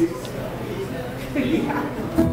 yeah.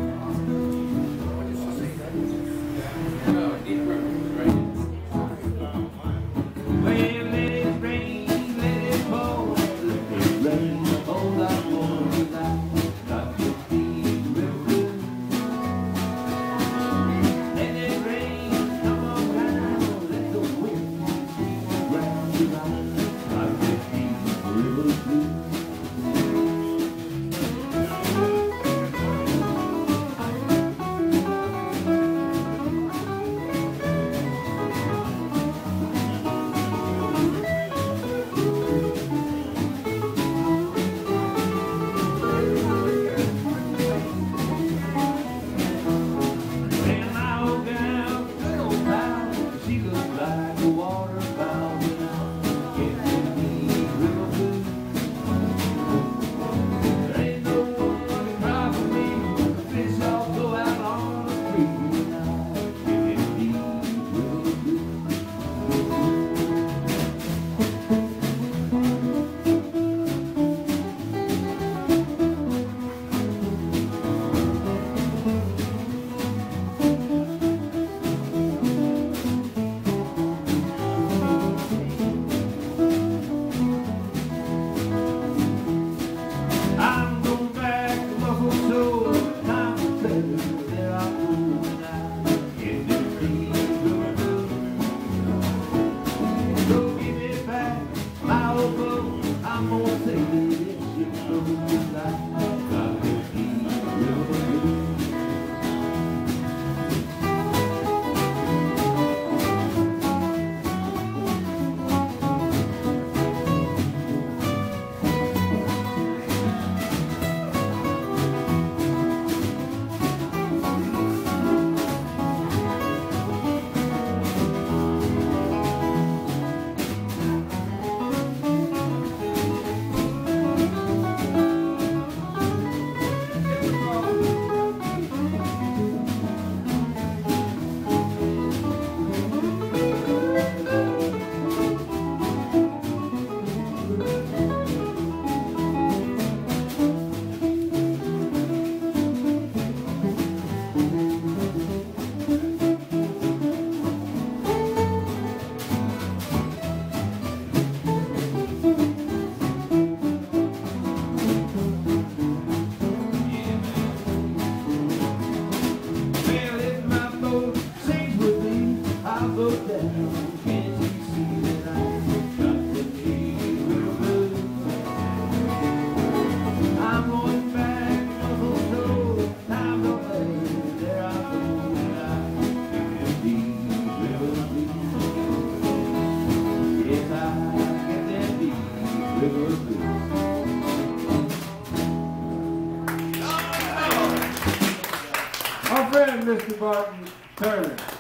amor. Our friend, Mr. Barton Turner.